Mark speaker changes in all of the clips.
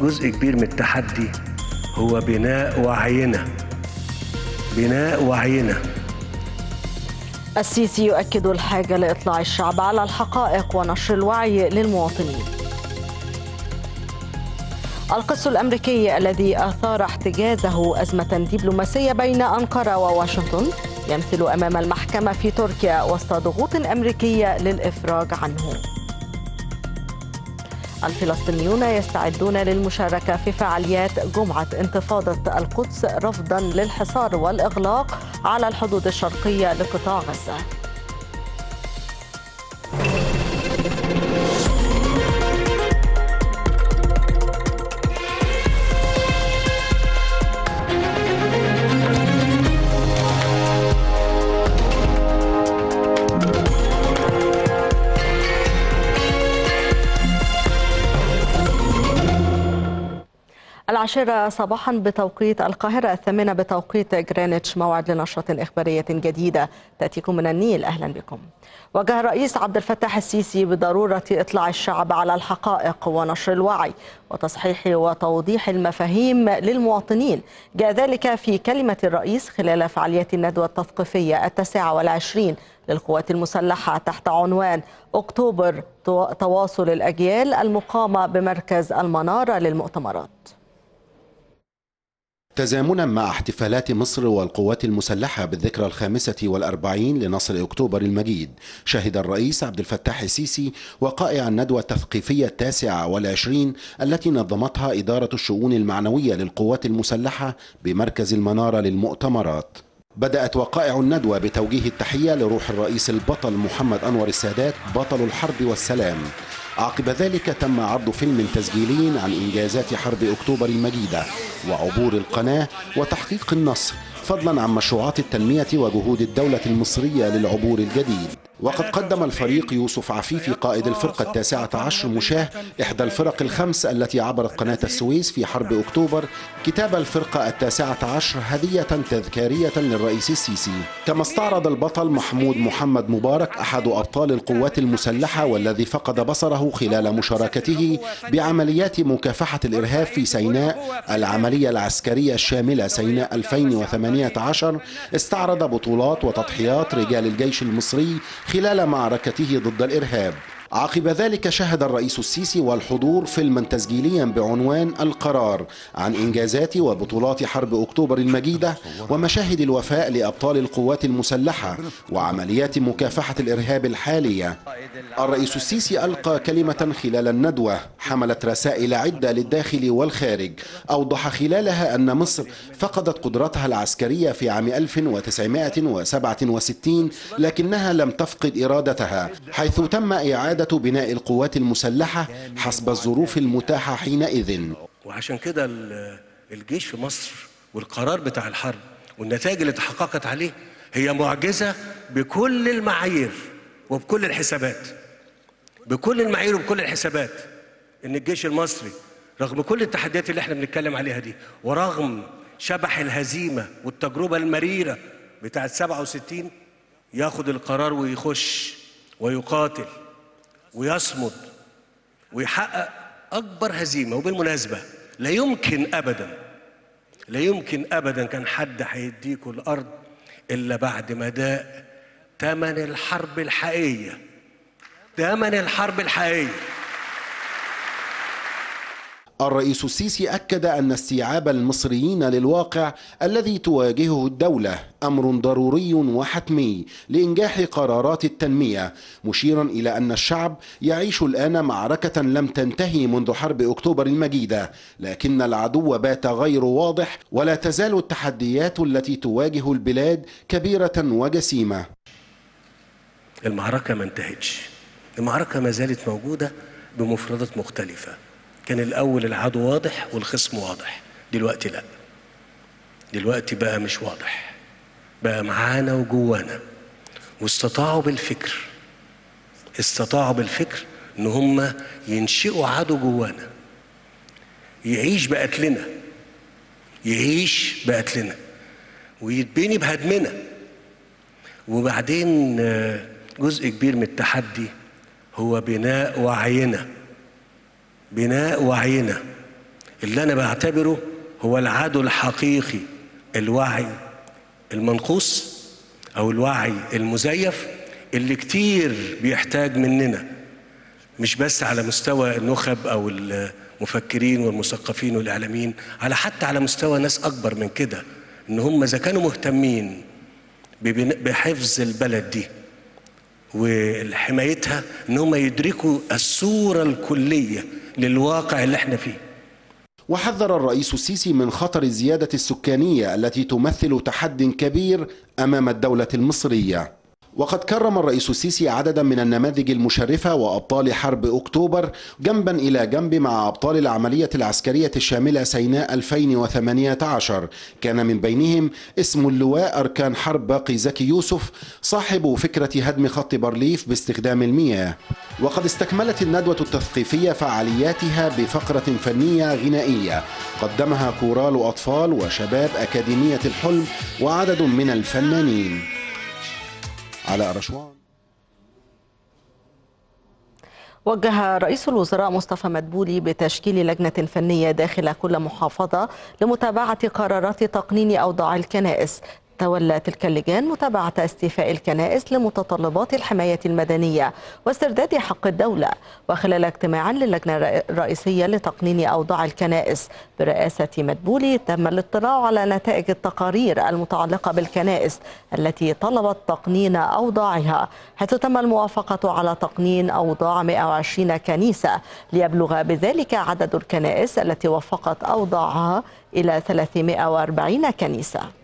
Speaker 1: جزء كبير من التحدي هو بناء وعينا بناء وعينا
Speaker 2: السيسي يؤكد الحاجة لإطلاع الشعب على الحقائق ونشر الوعي للمواطنين. القس الأمريكي الذي أثار احتجازه أزمة دبلوماسية بين أنقرة وواشنطن يمثل أمام المحكمة في تركيا وسط ضغوط أمريكية للإفراج عنه. الفلسطينيون يستعدون للمشاركة في فعاليات جمعة انتفاضة القدس رفضا للحصار والإغلاق على الحدود الشرقية لقطاع غزة. العاشرة صباحا بتوقيت القاهرة الثامنة بتوقيت جرينتش موعد لنشرة إخبارية جديدة. تأتيكم من النيل أهلا بكم. وجه الرئيس عبد الفتاح السيسي بضرورة إطلاع الشعب على الحقائق ونشر الوعي وتصحيح وتوضيح المفاهيم للمواطنين. جاء ذلك في كلمة الرئيس خلال فعاليات الندوة التثقيفية التاسعة والعشرين للقوات المسلحة تحت عنوان أكتوبر تواصل الأجيال المقامة بمركز المنارة للمؤتمرات.
Speaker 3: تزامنا مع احتفالات مصر والقوات المسلحة بالذكرى الخامسة والأربعين لنصر أكتوبر المجيد. شهد الرئيس عبد الفتاح السيسي وقائع الندوة التثقيفية التاسعة والعشرين التي نظمتها إدارة الشؤون المعنوية للقوات المسلحة بمركز المنارة للمؤتمرات. بدأت وقائع الندوة بتوجيه التحية لروح الرئيس البطل محمد أنور السادات بطل الحرب والسلام. عقب ذلك تم عرض فيلم تسجيلي عن إنجازات حرب أكتوبر المجيدة وعبور القناة وتحقيق النصر فضلا عن مشروعات التنمية وجهود الدولة المصرية للعبور الجديد. وقد قدم الفريق يوسف عفيفي قائد الفرقة التاسعة عشر مشاه إحدى الفرق الخمس التي عبرت قناة السويس في حرب أكتوبر كتاب الفرقة التاسعة عشر هدية تذكارية للرئيس السيسي. كما استعرض البطل محمود محمد مبارك أحد أبطال القوات المسلحة والذي فقد بصره خلال مشاركته بعمليات مكافحة الإرهاب في سيناء العملية العسكرية الشاملة سيناء 2018 استعرض بطولات وتضحيات رجال الجيش المصري خلال معركته ضد الإرهاب. عقب ذلك شهد الرئيس السيسي والحضور فيلما تسجيليا بعنوان القرار عن إنجازات وبطولات حرب أكتوبر المجيدة ومشاهد الوفاء لأبطال القوات المسلحة وعمليات مكافحة الإرهاب الحالية. الرئيس السيسي ألقى كلمة خلال الندوة حملت رسائل عدة للداخل والخارج أوضح خلالها أن مصر فقدت قدرتها العسكرية في عام 1967 لكنها لم تفقد إرادتها حيث تم إعادة إعادة بناء القوات المسلحة حسب الظروف المتاحة حينئذ.
Speaker 1: وعشان كده الجيش في مصر والقرار بتاع الحرب والنتائج اللي تحققت عليه هي معجزة بكل المعايير وبكل الحسابات. بكل المعايير وبكل الحسابات إن الجيش المصري رغم كل التحديات اللي إحنا بنتكلم عليها دي ورغم شبح الهزيمة والتجربة المريرة بتاعت 67 ياخد القرار ويخش ويقاتل. ويصمد ويحقق أكبر هزيمة وبالمناسبة لا يمكن أبدا لا يمكن أبدا كان حد هيديكوا الأرض إلا بعد ما داء ثمن الحرب الحقيقية ثمن الحرب الحقيقية.
Speaker 3: الرئيس السيسي أكد أن استيعاب المصريين للواقع الذي تواجهه الدولة أمر ضروري وحتمي لإنجاح قرارات التنمية مشيرا إلى أن الشعب يعيش الآن معركة لم تنتهي منذ حرب أكتوبر المجيدة لكن العدو بات غير واضح ولا تزال التحديات التي تواجه البلاد كبيرة وجسيمة.
Speaker 1: المعركة ما انتهتش. المعركة ما زالت موجودة بمفردات مختلفة. كان الأول العدو واضح والخصم واضح. دلوقتي لا. دلوقتي بقى مش واضح. بقى معانا وجوانا. واستطاعوا بالفكر. استطاعوا بالفكر إن هم ينشئوا عدو جوانا. يعيش بقتلنا يعيش بقتلنا ويتبني بهدمنا. وبعدين جزء كبير من التحدي هو بناء وعينا. بناء وعينا. اللي أنا بعتبره هو العدو الحقيقي الوعي المنقوص أو الوعي المزيف اللي كتير بيحتاج مننا. مش بس على مستوى النخب أو المفكرين والمثقفين والإعلاميين على حتى على مستوى ناس أكبر من كده إن هم إذا كانوا مهتمين بحفظ البلد دي. وحمايتها إن هم يدركوا الصورة الكلية للواقع اللي إحنا فيه.
Speaker 3: وحذر الرئيس السيسي من خطر الزيادة السكانية التي تمثل تحد كبير أمام الدولة المصرية. وقد كرم الرئيس السيسي عددا من النماذج المشرفة وأبطال حرب أكتوبر جنبا إلى جنب مع أبطال العملية العسكرية الشاملة سيناء 2018 كان من بينهم اسم اللواء أركان حرب باقي زكي يوسف صاحب فكرة هدم خط بارليف باستخدام المياه. وقد استكملت الندوة التثقيفية فعالياتها بفقرة فنية غنائية. قدمها كورال أطفال وشباب أكاديمية الحلم وعدد من الفنانين. علاء رشوان.
Speaker 2: وجه رئيس الوزراء مصطفى مدبولي بتشكيل لجنة فنية داخل كل محافظة لمتابعة قرارات تقنين أوضاع الكنائس. تولى تلك اللجان متابعة استيفاء الكنائس لمتطلبات الحماية المدنية واسترداد حق الدولة. وخلال اجتماع للجنة الرئيسية لتقنين أوضاع الكنائس برئاسة مدبولي تم الاطلاع على نتائج التقارير المتعلقة بالكنائس التي طلبت تقنين أوضاعها حيث تم الموافقة على تقنين أوضاع 120 كنيسة ليبلغ بذلك عدد الكنائس التي وفقت أوضاعها إلى 340 كنيسة.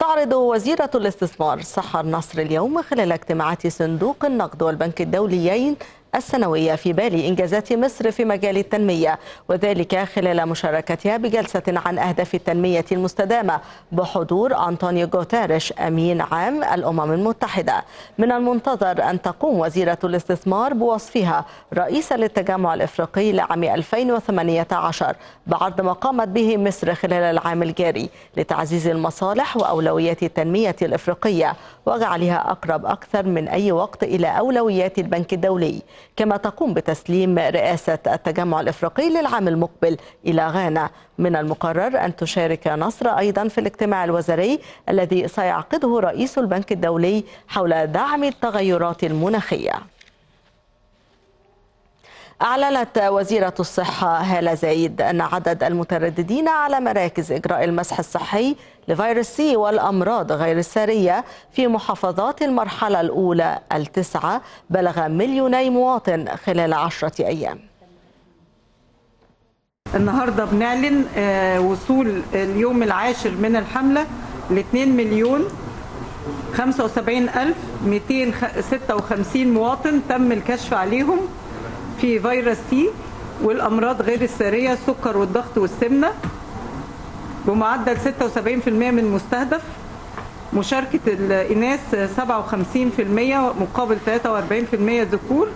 Speaker 2: تعرض وزيرة الاستثمار سحر نصر اليوم خلال اجتماعات صندوق النقد والبنك الدوليين السنوية في بالي إنجازات مصر في مجال التنمية وذلك خلال مشاركتها بجلسة عن أهداف التنمية المستدامة بحضور أنطونيو غوتيريش أمين عام الأمم المتحدة. من المنتظر أن تقوم وزيرة الاستثمار بوصفها رئيسة للتجمع الإفريقي لعام 2018 بعرض ما قامت به مصر خلال العام الجاري لتعزيز المصالح وأولويات التنمية الإفريقية وجعلها أقرب أكثر من أي وقت إلى أولويات البنك الدولي. كما تقوم بتسليم رئاسة التجمع الإفريقي للعام المقبل إلى غانا. من المقرر أن تشارك مصر أيضا في الاجتماع الوزاري الذي سيعقده رئيس البنك الدولي حول دعم التغيرات المناخية. أعلنت وزيرة الصحة هالة زايد أن عدد المترددين على مراكز إجراء المسح الصحي لفيروس سي والأمراض غير السارية في محافظات المرحلة الأولى التسعة بلغ مليوني مواطن خلال عشرة أيام.
Speaker 4: النهارده بنعلن آه، وصول اليوم العاشر من الحملة ل 2 مليون 75256 مواطن تم الكشف عليهم. في فيروس سي والأمراض غير السارية السكر والضغط والسمنة. بمعدل 76% من المستهدف مشاركة الاناث 57% مقابل 43% ذكور.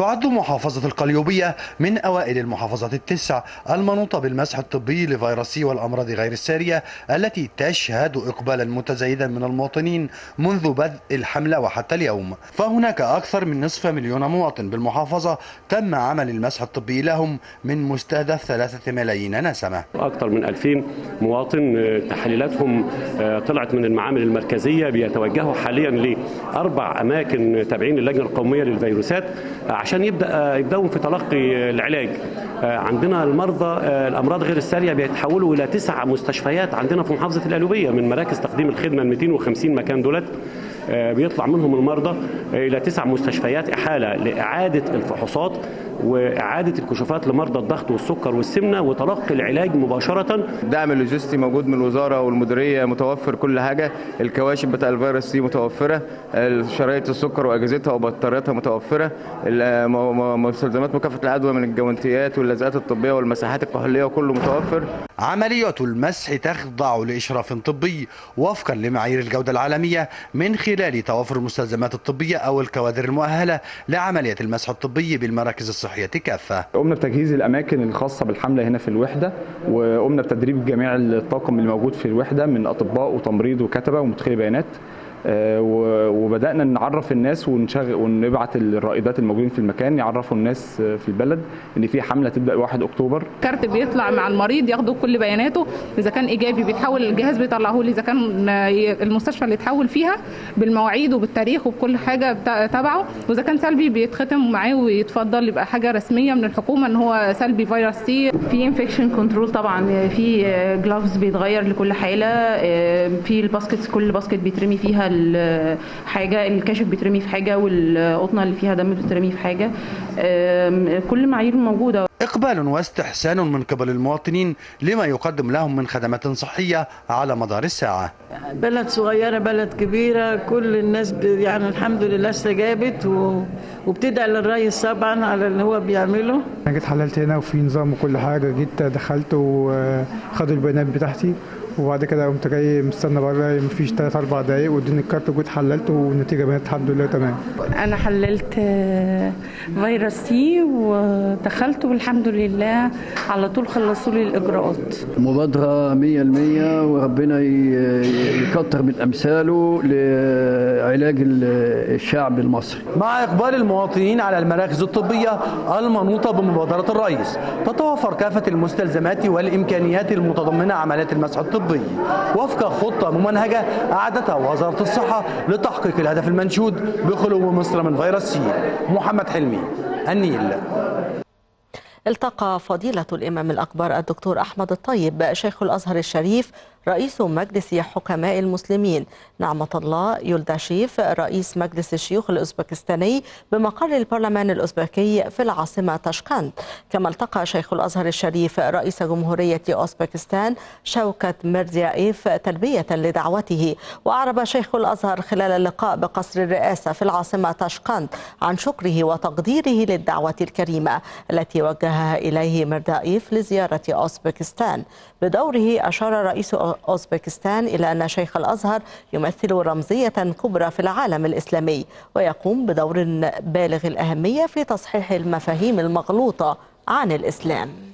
Speaker 5: تعد محافظة القليوبية من أوائل المحافظات التسع المنوطة بالمسح الطبي لفيروس سي والأمراض غير السارية التي تشهد إقبالا متزايدا من المواطنين منذ بدء الحملة وحتى اليوم. فهناك أكثر من نصف مليون مواطن بالمحافظة تم عمل المسح الطبي لهم من مستهدف ثلاثة ملايين نسمة.
Speaker 6: أكثر من 2000 مواطن آه، تحليلاتهم آه، طلعت من المعامل المركزية بيتوجهوا حاليا لأربع أماكن تابعين للجنة القومية للفيروسات عشان يبدأ آه، يبدأوا في تلقي آه، العلاج. آه، عندنا المرضى الأمراض غير السارية بيتحولوا إلى تسع مستشفيات عندنا في محافظة القليوبية من مراكز تقديم الخدمة ال 250 مكان دولت. بيطلع منهم المرضى آه، إلى تسع مستشفيات إحالة لإعادة الفحوصات وإعادة الكشوفات لمرضى الضغط والسكر والسمنة وتلقي العلاج مباشرة.
Speaker 7: الدعم اللوجستي موجود من الوزارة والمديرية متوفر كل حاجة. الكواشف بتاع الفيروس سي متوفرة. شرايط السكر وأجهزتها وبطارياتها متوفرة. مستلزمات مكافحة العدوى من الجوانتيات واللزقات الطبية والمساحات الكحوليه وكله متوفر.
Speaker 5: عملية المسح تخضع لإشراف طبي وفقا لمعايير الجودة العالمية من خلال توافر المستلزمات الطبية أو الكوادر المؤهلة لعملية المسح الطبي بالمراكز الصحية. كافة.
Speaker 8: قمنا بتجهيز الأماكن الخاصة بالحملة هنا في الوحدة وقمنا بتدريب جميع الطاقم اللي موجود في الوحدة من أطباء وتمريض وكتبة ومدخلي بيانات. وبدأنا نعرف الناس ونشغل ونبعت الرائدات الموجودين في المكان يعرفوا الناس آه، في البلد إن في حملة تبدأ 1 أكتوبر.
Speaker 9: كارت بيطلع مع المريض ياخدوا كل بياناته إذا كان إيجابي بيتحول الجهاز بيطلعه لي إذا كان المستشفى اللي اتحول فيها بالمواعيد وبالتاريخ وبكل حاجة تبعه وإذا كان سلبي بيتختم معاه ويتفضل يبقى حاجة رسمية من الحكومة إن هو سلبي فيروس سي.
Speaker 10: في infection control طبعا في gloves بيتغير لكل حالة في ال baskets كل basket بيترمي فيها الحاجة الكاشف بيترمي في حاجة والقطنة اللي فيها دم بتترمي في حاجة. كل المعايير موجودة.
Speaker 5: إقبال واستحسان من قبل المواطنين لما يقدم لهم من خدمات صحية على مدار الساعة.
Speaker 11: بلد صغيرة بلد كبيرة كل الناس يعني الحمد لله استجابت و... وبتدعي للرئيس طبعا على اللي هو بيعمله.
Speaker 12: أنا جيت حللت هنا وفي نظام وكل حاجة جيت دخلت وخدوا البيانات بتاعتي. وبعد كده قمت جاي مستنى بره مفيش 3 4 دقايق وادوني الكارت وجيت حللت والنتيجة بقت الحمد لله تمام.
Speaker 13: أنا حللت آه، فيروس سي ودخلت والحمد لله على طول خلصوا لي الإجراءات.
Speaker 14: مبادرة مية المية وربنا ي- يكتر من أمثاله لعلاج ال- الشعب المصري.
Speaker 5: مع إقبال المواطنين على المراكز الطبية المنوطة بمبادرة الرئيس تتوفر كافة المستلزمات والإمكانيات المتضمنة عمليات المسح الطبي. وفق خطة ممنهجة أعدتها وزارة الصحة لتحقيق الهدف المنشود بخلو مصر من فيروس سي. محمد حلمي النيل.
Speaker 2: التقى فضيلة الإمام الأكبر الدكتور أحمد الطيب شيخ الأزهر الشريف رئيس مجلس حكماء المسلمين. نعمة الله يلداشيف رئيس مجلس الشيوخ الأوزبكستاني بمقر البرلمان الأوزبكي في العاصمة تاشكند كما التقى شيخ الأزهر الشريف رئيس جمهورية أوزبكستان شوكت ميرزيايف تلبية لدعوته. وأعرب شيخ الأزهر خلال اللقاء بقصر الرئاسة في العاصمة تاشكند عن شكره وتقديره للدعوة الكريمة التي وجهها إليه ميرزيايف لزيارة أوزبكستان. بدوره أشار رئيس أوزبكستان إلى أن شيخ الأزهر يمثل رمزية كبرى في العالم الإسلامي ويقوم بدور بالغ الأهمية في تصحيح المفاهيم المغلوطة عن الإسلام.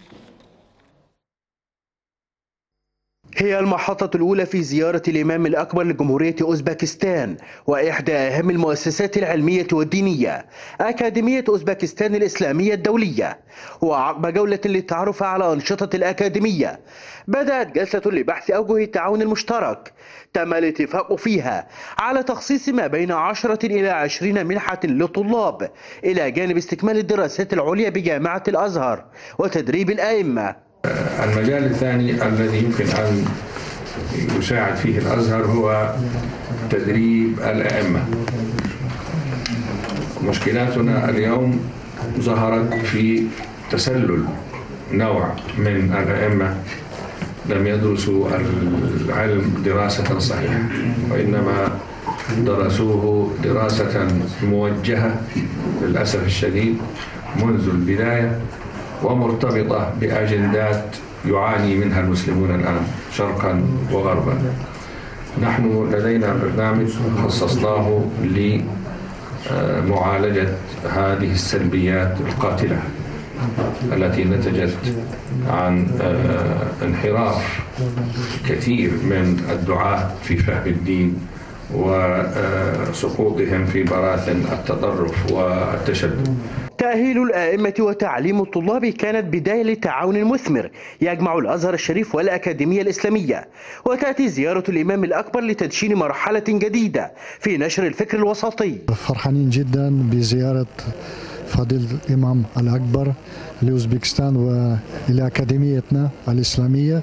Speaker 15: هي المحطة الأولى في زيارة الإمام الأكبر لجمهورية أوزبكستان وإحدى أهم المؤسسات العلمية والدينية أكاديمية أوزبكستان الإسلامية الدولية. وعقب جولة للتعرف على أنشطة الأكاديمية بدأت جلسة لبحث أوجه التعاون المشترك. تم الاتفاق فيها على تخصيص ما بين عشرة إلى عشرين منحة للطلاب إلى جانب استكمال الدراسات العليا بجامعة الأزهر وتدريب الأئمة.
Speaker 16: المجال الثاني الذي يمكن أن يساعد فيه الأزهر هو تدريب الأئمة. مشكلاتنا اليوم ظهرت في تسلل نوع من الأئمة لم يدرسوا العلم دراسة صحيحة وإنما درسوه دراسة موجهة للأسف الشديد منذ البداية. ومرتبطة بأجندات يعاني منها المسلمون الآن شرقا وغربا. نحن لدينا برنامج خصصناه لمعالجة هذه السلبيات القاتلة التي نتجت عن انحراف كثير من الدعاة في فهم الدين. وسقوطهم في براثن التطرف والتشدد.
Speaker 15: تأهيل الآئمة وتعليم الطلاب كانت بداية لتعاون مثمر يجمع الأزهر الشريف والأكاديمية الإسلامية وتأتي زيارة الإمام الأكبر لتدشين مرحلة جديدة في نشر الفكر الوسطي
Speaker 17: فرحانين جدا بزيارة فضيلة الإمام الأكبر لأوزبكستان وإلى أكاديميتنا الإسلامية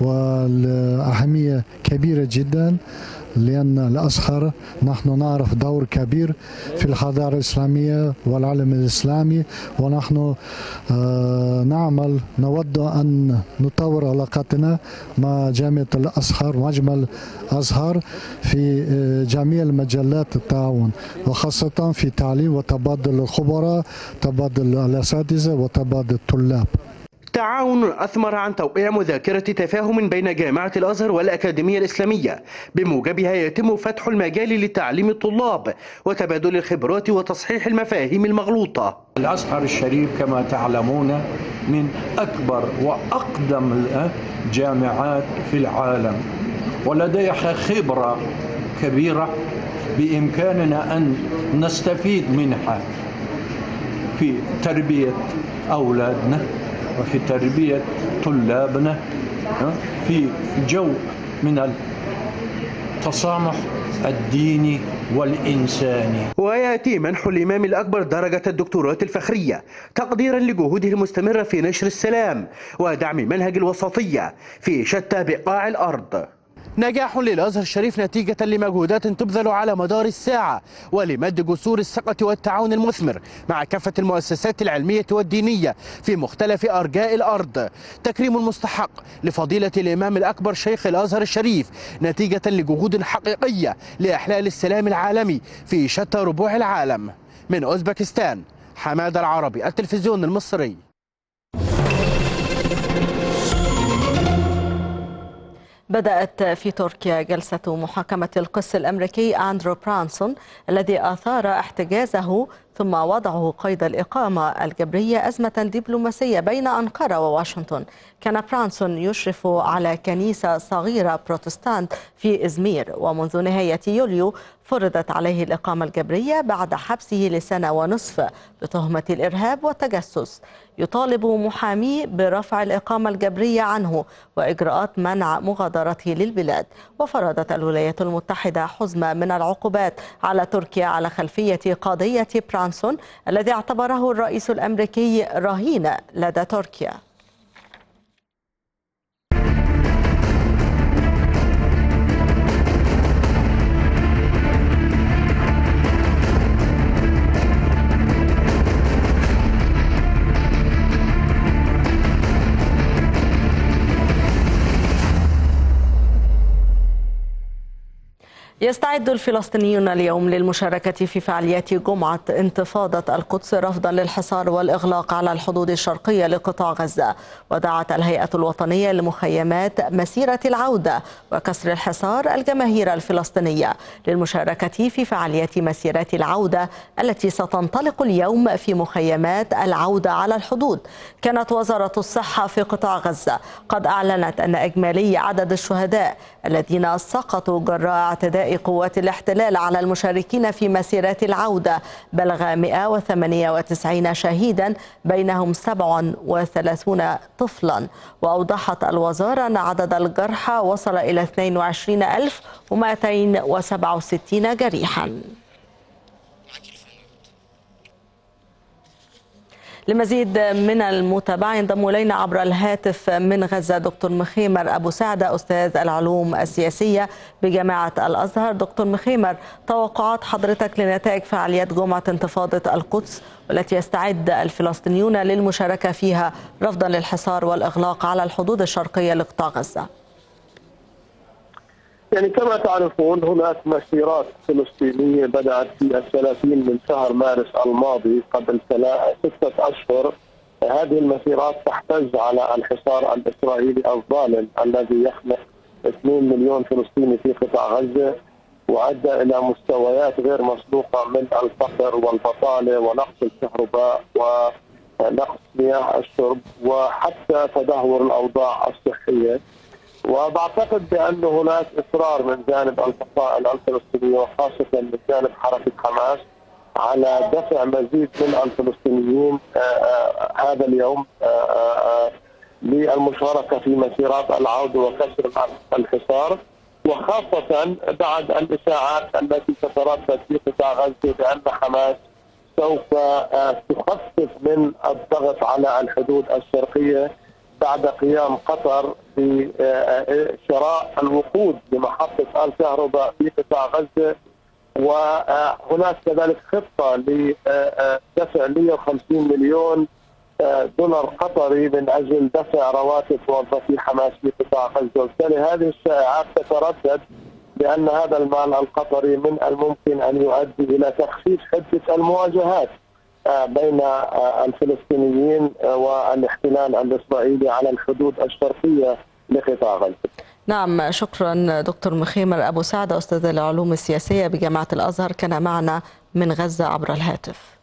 Speaker 17: والأهمية كبيرة جدا لأن الأزهر نحن نعرف دور كبير في الحضارة الإسلامية والعلم الإسلامي ونحن نعمل نود أن نطور علاقتنا مع جامعة الأزهر مجمع الأزهر في جميع المجالات التعاون وخاصة في تعليم وتبادل الخبراء تبادل الأساتذة وتبادل الطلاب.
Speaker 15: تعاون أثمر عن توقيع مذاكرة تفاهم بين جامعة الأزهر والأكاديمية الإسلامية بموجبها يتم فتح المجال لتعليم الطلاب وتبادل الخبرات وتصحيح المفاهيم المغلوطة.
Speaker 18: الأزهر الشريف كما تعلمون من أكبر وأقدم الجامعات في العالم ولديها خبرة كبيرة بإمكاننا أن نستفيد منها في تربية أولادنا. وفي تربية طلابنا في جو من التسامح الديني والإنساني.
Speaker 15: ويأتي منح الإمام الأكبر درجة الدكتوراه الفخرية تقديرا لجهوده المستمرة في نشر السلام ودعم منهج الوسطية في شتى بقاع الأرض. نجاح للأزهر الشريف نتيجة لمجهودات تبذل على مدار الساعة ولمد جسور الثقة والتعاون المثمر مع كافة المؤسسات العلمية والدينية في مختلف أرجاء الأرض. تكريم مستحق لفضيلة الإمام الأكبر شيخ الأزهر الشريف نتيجة لجهود حقيقية لإحلال السلام العالمي في شتى ربوع العالم. من أوزبكستان حماد العربي التلفزيون المصري.
Speaker 2: بدأت في تركيا جلسة محاكمة القس الأمريكي أندرو برانسون الذي أثار احتجازه ثم وضعه قيد الإقامة الجبرية أزمة دبلوماسية بين أنقرة وواشنطن. كان برانسون يشرف على كنيسة صغيرة بروتستانت في إزمير ومنذ نهاية يوليو فرضت عليه الإقامة الجبرية بعد حبسه لسنة ونصف بتهمة الإرهاب والتجسس. يطالب محاميه برفع الإقامة الجبرية عنه وإجراءات منع مغادرته للبلاد. وفرضت الولايات المتحدة حزمة من العقوبات على تركيا على خلفية قضية برانسون الذي اعتبره الرئيس الأمريكي رهين لدى تركيا. يستعد الفلسطينيون اليوم للمشاركة في فعاليات جمعة انتفاضة القدس رفضا للحصار والإغلاق على الحدود الشرقية لقطاع غزة. ودعت الهيئة الوطنية لمخيمات مسيرة العودة وكسر الحصار الجماهير الفلسطينية للمشاركة في فعاليات مسيرات العودة التي ستنطلق اليوم في مخيمات العودة على الحدود. كانت وزارة الصحة في قطاع غزة قد أعلنت أن إجمالي عدد الشهداء الذين سقطوا جراء اعتداء قوات الاحتلال على المشاركين في مسيرات العودة. بلغ 198 شهيدا بينهم 37 طفلا. وأوضحت الوزارة أن عدد الجرحى وصل إلى 22267 جريحا. لمزيد من المتابعة ينضم إلينا عبر الهاتف من غزة دكتور مخيمر أبو سعدة أستاذ العلوم السياسية بجامعة الأزهر. دكتور مخيمر توقعات حضرتك لنتائج فعاليات جمعة انتفاضة القدس والتي يستعد الفلسطينيون للمشاركة فيها رفضا للحصار والإغلاق على الحدود الشرقية لقطاع غزة.
Speaker 19: يعني كما تعرفون هناك مسيرات فلسطينية بدأت في الثلاثين من شهر مارس الماضي قبل ستة أشهر. هذه المسيرات تحتج على الحصار الإسرائيلي الظالم الذي يخنق 2 مليون فلسطيني في قطاع غزة وأدى إلى مستويات غير مسبوقة من الفقر والبطالة ونقص الكهرباء ونقص مياه الشرب وحتى تدهور الأوضاع الصحية. وبعتقد بأن هناك إصرار من جانب الفصائل الفلسطينية وخاصة من جانب حركة حماس على دفع مزيد من الفلسطينيين هذا اليوم للمشاركة في مسيرات العودة وكسر الحصار. وخاصة بعد الإشاعات التي تتردد في قطاع غزة بأن حماس سوف تخفف من الضغط على الحدود الشرقية بعد قيام قطر بشراء الوقود لمحطة الكهرباء في قطاع غزة. وهناك كذلك خطة لدفع 150 مليون دولار قطري من أجل دفع رواتب موظفي حماس في قطاع غزة. وبالتالي هذه الشائعات تتردد بأن هذا المال القطري من الممكن أن يؤدي إلى تخفيف حدة المواجهات. بين الفلسطينيين والاحتلال الإسرائيلي على الحدود الشرقية لقطاع غزة.
Speaker 2: نعم شكرا دكتور مخيمر أبو سعده أستاذ العلوم السياسية بجامعة الأزهر كان معنا من غزة عبر الهاتف.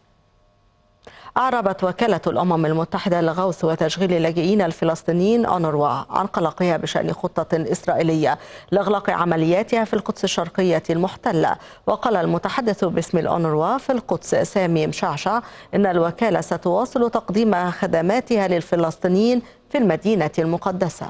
Speaker 2: أعربت وكالة الأمم المتحدة للغوث وتشغيل اللاجئين الفلسطينيين أونروا عن قلقها بشأن خطة إسرائيلية لإغلاق عملياتها في القدس الشرقية المحتلة. وقال المتحدث باسم الأونروا في القدس سامي مشعشع إن الوكالة ستواصل تقديم خدماتها للفلسطينيين في المدينة المقدسة.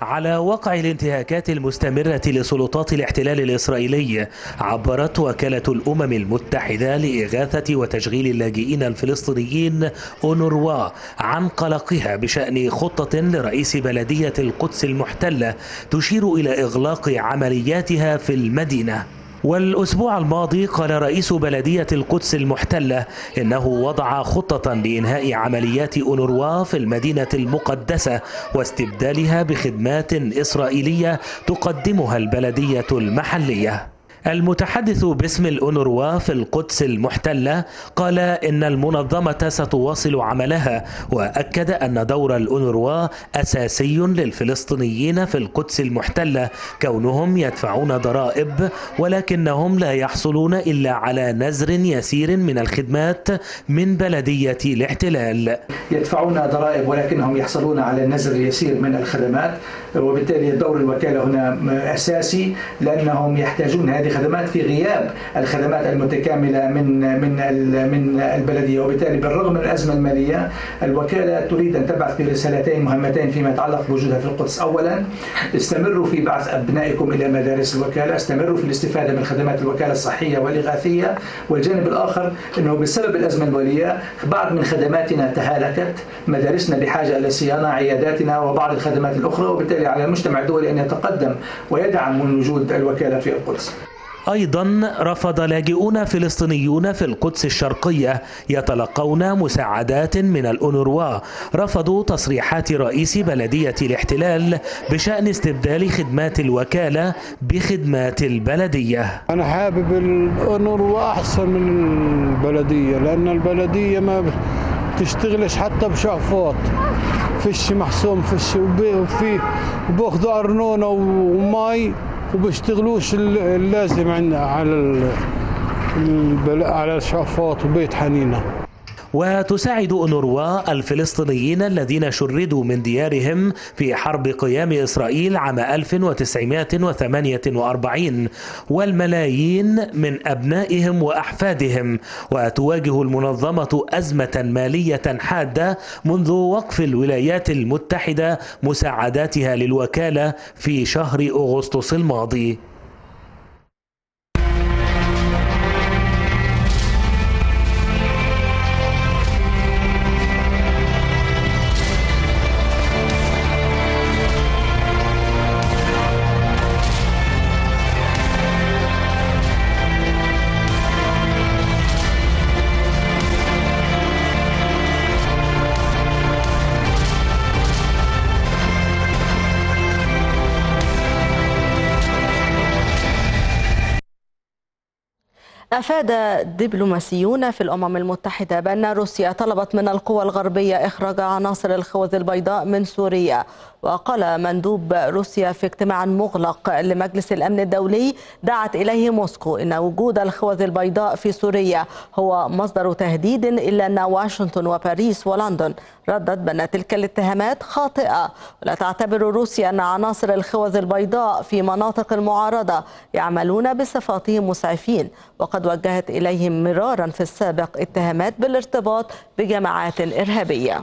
Speaker 20: على وقع الانتهاكات المستمرة لسلطات الاحتلال الإسرائيلي عبرت وكالة الأمم المتحدة لإغاثة وتشغيل اللاجئين الفلسطينيين أونروا عن قلقها بشأن خطة لرئيس بلدية القدس المحتلة تشير إلى إغلاق عملياتها في المدينة. والأسبوع الماضي قال رئيس بلدية القدس المحتلة إنه وضع خطة لإنهاء عمليات أونروا في المدينة المقدسة واستبدالها بخدمات إسرائيلية تقدمها البلدية المحلية. المتحدث باسم الأونروا في القدس المحتلة قال إن المنظمة ستواصل عملها وأكد أن دور الأونروا أساسي للفلسطينيين في القدس المحتلة. كونهم يدفعون ضرائب ولكنهم لا يحصلون إلا على نزر يسير من الخدمات من بلدية الاحتلال.
Speaker 21: يدفعون ضرائب ولكنهم يحصلون على نزر يسير من الخدمات. وبالتالي دور الوكالة هنا أساسي لأنهم يحتاجون هذه الخدمات في غياب الخدمات المتكاملة من من من البلدية. وبالتالي بالرغم من الأزمة المالية الوكالة تريد أن تبعث برسالتين مهمتين فيما يتعلق بوجودها في القدس. أولا استمروا في بعث أبنائكم إلى مدارس الوكالة استمروا في الاستفادة من خدمات الوكالة الصحية والإغاثية. والجانب الآخر أنه بسبب الأزمة المالية بعض من خدماتنا تهالكت. مدارسنا بحاجة إلى صيانة عياداتنا وبعض الخدمات الأخرى. وبالتالي على المجتمع الدولي أن يتقدم ويدعم من وجود الوكالة في القدس.
Speaker 20: أيضا رفض لاجئون فلسطينيون في القدس الشرقية يتلقون مساعدات من الأونروا. رفضوا تصريحات رئيس بلدية الاحتلال بشأن استبدال خدمات الوكالة بخدمات البلدية.
Speaker 22: أنا حابب الأونروا أحسن من البلدية لأن البلدية ما تشتغلش حتى بشقفات فيش محسوم فيش وفي وباخذوا أرنونة ومي وبيشتغلوش اللازم على على الشقفات وبيت حنينة.
Speaker 20: وتساعد أونروا الفلسطينيين الذين شردوا من ديارهم في حرب قيام إسرائيل عام 1948 والملايين من أبنائهم وأحفادهم وتواجه المنظمة أزمة مالية حادة منذ وقف الولايات المتحدة مساعداتها للوكالة في شهر أغسطس الماضي.
Speaker 2: أفاد دبلوماسيون في الأمم المتحدة بأن روسيا طلبت من القوى الغربية إخراج عناصر الخوذ البيضاء من سوريا. وقال مندوب روسيا في اجتماع مغلق لمجلس الأمن الدولي دعت إليه موسكو إن وجود الخوذ البيضاء في سوريا هو مصدر تهديد إلا أن واشنطن وباريس ولندن ردت بأن تلك الاتهامات خاطئة. ولا تعتبر روسيا أن عناصر الخوذ البيضاء في مناطق المعارضة يعملون بصفاتهم مسعفين. وقد وجهت إليهم مرارا في السابق اتهامات بالارتباط بجماعات إرهابية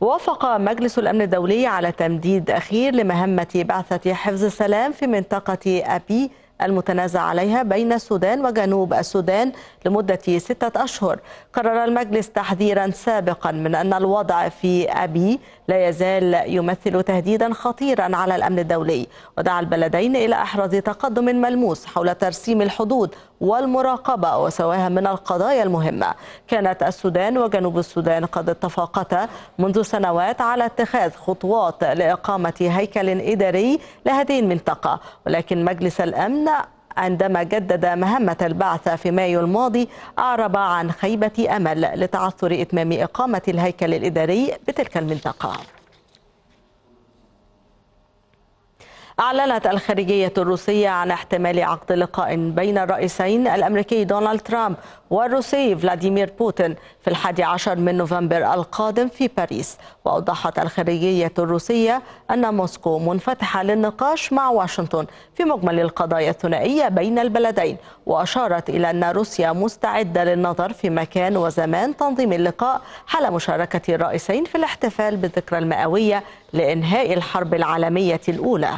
Speaker 2: وافق مجلس الأمن الدولي على تمديد أخير لمهمة بعثة حفظ السلام في منطقة أبي المتنازع عليها بين السودان وجنوب السودان لمدة ستة أشهر. قرر المجلس تحذيرا سابقا من أن الوضع في أبي لا يزال يمثل تهديدا خطيرا على الأمن الدولي ودعا البلدين إلى إحراز تقدم ملموس حول ترسيم الحدود والمراقبة وسواها من القضايا المهمة. كانت السودان وجنوب السودان قد اتفقتا منذ سنوات على اتخاذ خطوات لإقامة هيكل إداري لهذه المنطقة ولكن مجلس الأمن عندما جدد مهمة البعث في مايو الماضي أعرب عن خيبة أمل لتعثر إتمام إقامة الهيكل الإداري بتلك المنطقة. أعلنت الخارجية الروسية عن احتمال عقد لقاء بين الرئيسين الأمريكي دونالد ترامب والروسي فلاديمير بوتين في الحادي عشر من نوفمبر القادم في باريس. وأوضحت الخارجية الروسية أن موسكو منفتحة للنقاش مع واشنطن في مجمل القضايا الثنائية بين البلدين وأشارت إلى أن روسيا مستعدة للنظر في مكان وزمان تنظيم اللقاء حال مشاركة الرئيسين في الاحتفال بالذكرى المئوية لإنهاء الحرب العالمية الأولى.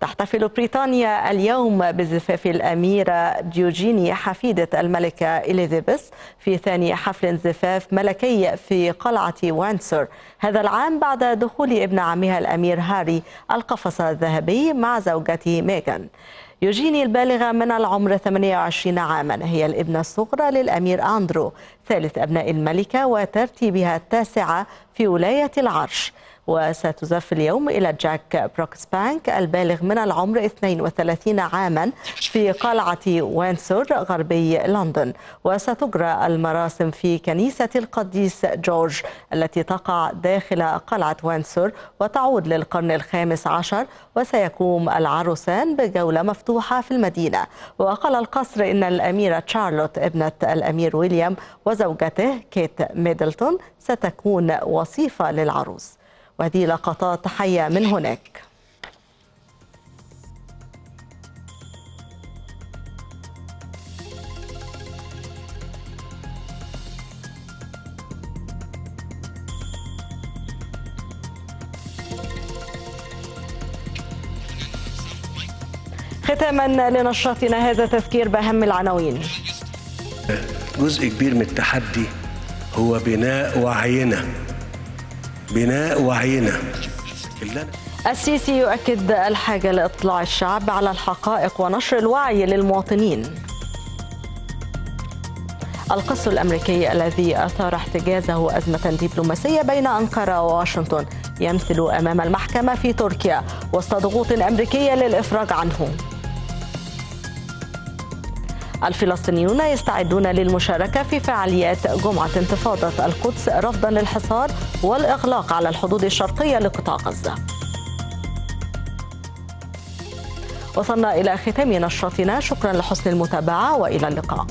Speaker 2: تحتفل بريطانيا اليوم بزفاف الأميرة ديوجيني حفيدة الملكة إليزابيث في ثاني حفل زفاف ملكي في قلعة وينسور هذا العام بعد دخول ابن عمها الأمير هاري القفص الذهبي مع زوجته ميغان. يوجيني البالغة من العمر 28 عاما. هي الابنة الصغرى للأمير أندرو. ثالث أبناء الملكة وترتيبها التاسعة في ولاية العرش. وستزف اليوم إلى جاك بروكسبانك البالغ من العمر 32 عاما في قلعة ويندسور غربي لندن. وستجرى المراسم في كنيسة القديس جورج التي تقع داخل قلعة ويندسور وتعود للقرن الخامس عشر وسيقوم العروسان بجولة مفتوحة في المدينة. وقال القصر إن الأميرة تشارلوت ابنة الأمير ويليام وزوجته كيت ميدلتون ستكون وصيفة للعروس. وهذه لقطات حية من هناك. ختاما لنشاطنا هذا تذكير بأهم العناوين.
Speaker 23: جزء كبير من التحدي هو بناء وعينا بناء وعينا
Speaker 2: السيسي يؤكد الحاجة لإطلاع الشعب على الحقائق ونشر الوعي للمواطنين. القس الأمريكي الذي أثار احتجازه أزمة دبلوماسية بين أنقرة وواشنطن يمثل أمام المحكمة في تركيا وسط ضغوط أمريكية للإفراج عنه. الفلسطينيون يستعدون للمشاركة في فعاليات جمعة انتفاضة القدس رفضا للحصار والإغلاق على الحدود الشرقية لقطاع غزة. وصلنا إلى ختام نشرتنا شكرا لحسن المتابعة وإلى اللقاء.